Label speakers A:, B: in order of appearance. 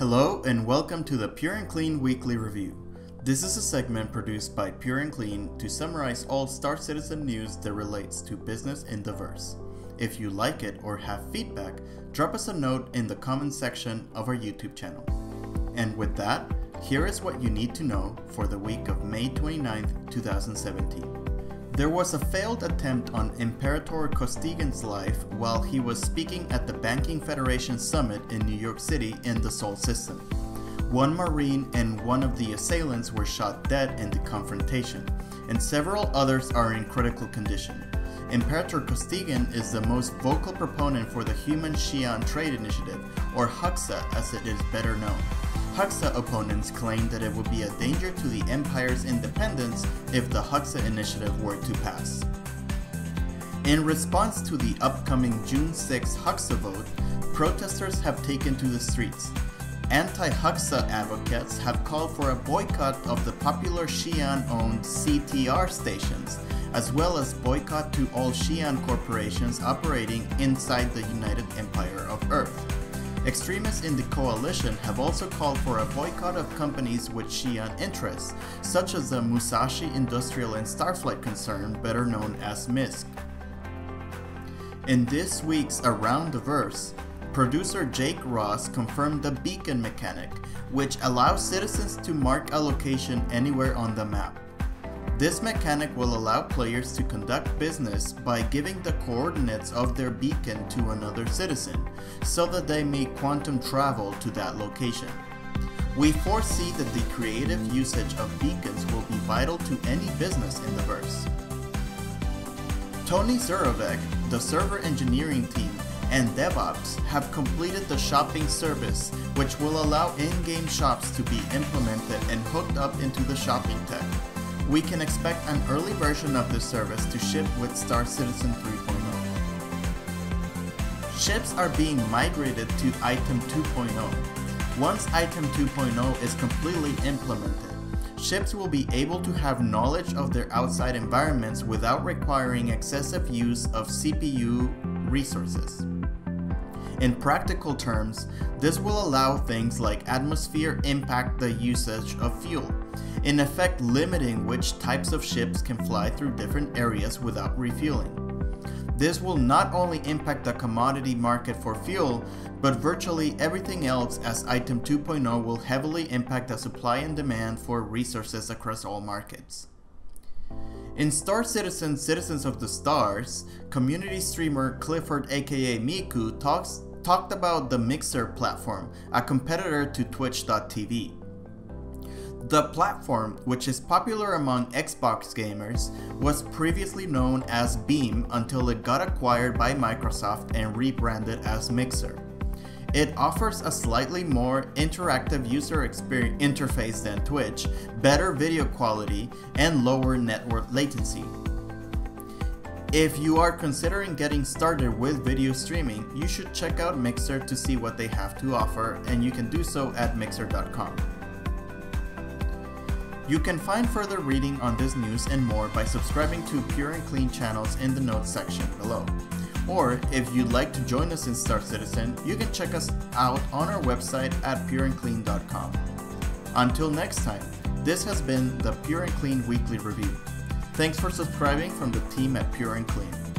A: Hello and welcome to the Pur'N'Kleen Weekly Review. This is a segment produced by Pur'N'Kleen to summarize all Star Citizen news that relates to business in the verse. If you like it or have feedback, drop us a note in the comment section of our YouTube channel. And with that, here is what you need to know for the week of May 29th, 2017. There was a failed attempt on Imperator Costigan's life while he was speaking at the Banking Federation Summit in New York City in the Sol system. One Marine and one of the assailants were shot dead in the confrontation, and several others are in critical condition. Imperator Costigan is the most vocal proponent for the Human Xi'an Trade Initiative, or HUXA as it is better known. Huxa opponents claimed that it would be a danger to the Empire's independence if the Huxa initiative were to pass. In response to the upcoming June 6 Huxa vote, protesters have taken to the streets. Anti-Huxa advocates have called for a boycott of the popular Xi'an-owned CTR stations, as well as boycott to all Xi'an corporations operating inside the United Empire of Earth. Extremists in the coalition have also called for a boycott of companies with Xi'an interests, such as the Musashi Industrial and Starflight concern, better known as MISC. In this week's Around the Verse, producer Jake Ross confirmed the beacon mechanic, which allows citizens to mark a location anywhere on the map. This mechanic will allow players to conduct business by giving the coordinates of their beacon to another citizen, so that they may quantum travel to that location. We foresee that the creative usage of beacons will be vital to any business in the verse. Tony Zurovec, the server engineering team, and DevOps have completed the shopping service, which will allow in-game shops to be implemented and hooked up into the shopping tech we can expect an early version of this service to ship with Star Citizen 3.0. Ships are being migrated to Item 2.0. Once Item 2.0 is completely implemented, ships will be able to have knowledge of their outside environments without requiring excessive use of CPU resources. In practical terms, this will allow things like atmosphere impact the usage of fuel, in effect limiting which types of ships can fly through different areas without refueling. This will not only impact the commodity market for fuel, but virtually everything else as Item 2.0 will heavily impact the supply and demand for resources across all markets. In Star Citizen Citizens of the Stars, community streamer Clifford aka Miku talks talked about the Mixer platform, a competitor to Twitch.tv. The platform, which is popular among Xbox gamers, was previously known as Beam until it got acquired by Microsoft and rebranded as Mixer. It offers a slightly more interactive user interface than Twitch, better video quality, and lower network latency. If you are considering getting started with video streaming, you should check out Mixer to see what they have to offer, and you can do so at mixer.com. You can find further reading on this news and more by subscribing to Pur'N'Kleen channels in the notes section below. Or if you'd like to join us in Star Citizen, you can check us out on our website at purnkleen.com. Until next time, this has been the Pur'N'Kleen Weekly Review. Thanks for subscribing from the team at Pur'N'Kleen.